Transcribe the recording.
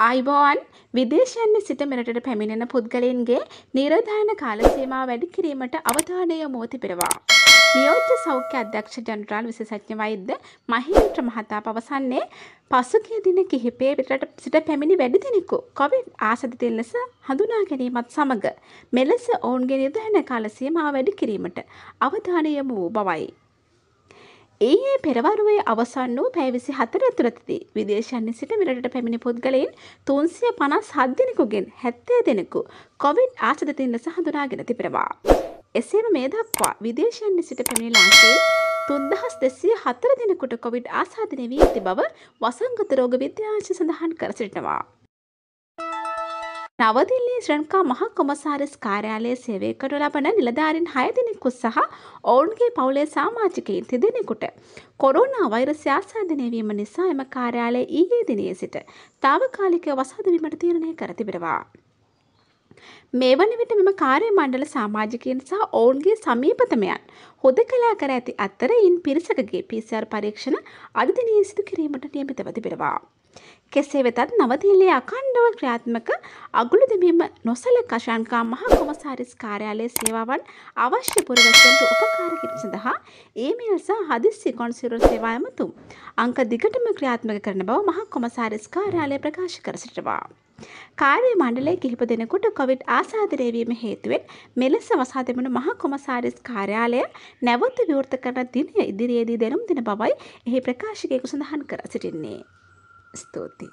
අයිබෝවන් විදේශයන්නේ සිට මෙරටට පැමිණෙන පුද්ගලයන්ගේ නිරධායන කාලසීමා වැඩි කිරීමට අවධානය යොමෝ තිබෙනවා. නියෝජ්‍ය සෞඛ්‍ය අධ්‍යක්ෂ ජනරාල් විශේෂඥ වෛද්‍ය මහේන්ද්‍ර මහතා පවසන්නේ පසුගිය දින කිහිපයේ පිටරට සිට පැමිණි වැඩි දෙනෙකු කොවිඩ් ආසාදිතයින් ලෙස හඳුනා ගැනීමත් සමග මෙලෙස ඔවුන්ගේ නිර්ධායන කාල සීමාව වැඩි කිරීමට අවධානය යොමු වූ බවයි. ඊයේ පෙරවරුවේ අවසන් වූ පැය විසි හතර ඇතුළතදී විදේශයන්හි සිට මෙරටට පැමිණි පුද්ගලයින් තුන්සිය පනස් හත් දෙනෙකුගෙන් හැත්තෑ දෙනෙකු කොවිඩ් ආසාදිතයින් ලෙස හඳුනාගෙන තිබෙනවා. එසේම මේ දක්වා විදේශයන්හි සිට පැමිණි ලාංකේයන් තුන්දහස් දෙසිය හතර දෙනෙකුට කොවිඩ් ආසාදනය වී ඇති බව වසංගත රෝග විද්‍යාංශ සඳහන් කර සිටිනවා. නවදිල්ලේ ශ්‍රී ලංකා මහා කොමසාරිස් කාර්යාලයේ සේවය කරනු ලබන නිලධාරීන් හය දෙනෙකු සහ ඔවුන්ගේ පවුලේ සාමාජිකයින් තිදෙනෙකුට කොරෝනා වෛරසය ආසාදනය වීම නිසා එම කාර්යාලය ඊයේ දිනේ සිට తాවකාලිකව වසාදවීමට තීරණය කර තිබෙනවා. මේ වන විට මෙම කාර්ය මණ්ඩල සාමාජිකයන් සහ ඔවුන්ගේ සමීපතමයන් හුදකලා කර ඇති අතර ඉන් පිරිසකගේ PCR පරීක්ෂණ අද දිනේ සිදු කිරීමට නියමිතව තිබෙනවා. කෙසේ වෙතත් නවදීලේ අකණ්ඩව ක්‍රියාත්මක අගුළු දෙමීම නොසලකා ශ්‍රංකා මහා කොමසාරිස් කාර්යාලයේ සේවාවන් අවශ්‍ය පුරවැසියන්ට උපකාර කිරීම සඳහා ඊමේල් සහ හදිස්සි කොන්සියුරල් සේවා ඇමතුම් අංක දිගටම ක්‍රියාත්මක කරන බව මහා කොමසාරිස් කාර්යාලය ප්‍රකාශ කර සිටිනවා. කාර්ය මණ්ඩලයේ කිහිප දෙනෙකුට කොවිඩ් ආසාදනය වීම හේතුවෙන් මෙලෙස වසා දෙමන මහා කොමසාරිස් කාර්යාලය නැවත විවෘත කරන දිනය ඉදිරියේදී දැනුම් දෙන බවයි එහි ප්‍රකාශකයෙකු සඳහන් කර සිටින්නේ. స్తుతి.